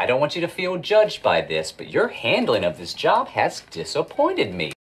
I don't want you to feel judged by this, but your handling of this job has disappointed me.